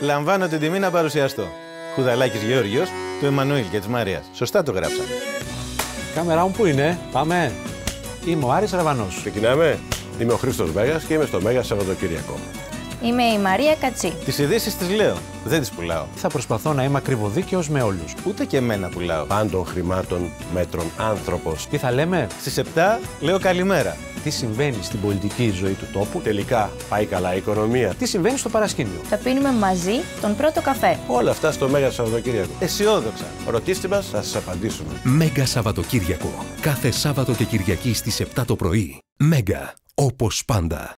Λαμβάνω την τιμή να παρουσιαστώ. Χουδαλάκης Γεώργιος, του Εμμανουήλ και της Μαρίας. Σωστά το γράψαμε. Κάμερά μου πού είναι, πάμε. Είμαι ο Άρης Ραβανός. Ξεκινάμε. Είμαι ο Χρήστος Μέγας και είμαι στο Μέγας Σαββατοκύριακο. Είμαι η Μαρία Κατσί. Τις ειδήσεις τις λέω, δεν τις πουλάω. Θα προσπαθώ να είμαι ακριβοδίκαιος με όλους. Ούτε και εμένα πουλάω. Πάντων χρημάτων μέτρων άνθρωπος. Τι θα λέμε, Στις 7 λέω καλημέρα. Τι συμβαίνει στην πολιτική ζωή του τόπου, Τελικά πάει καλά η οικονομία. τι συμβαίνει στο παρασκήνιο; Θα πίνουμε μαζί τον πρώτο καφέ. Όλα αυτά στο Μέγα Σαββατοκύριακο. Αισιόδοξα. Ρωτήστε μας, θα σας απαντήσουμε. Μέγα Σαββατοκύριακο. Κάθε Σάββατο και Κυριακή στις 7 το πρωί. Μέγα. Όπως πάντα.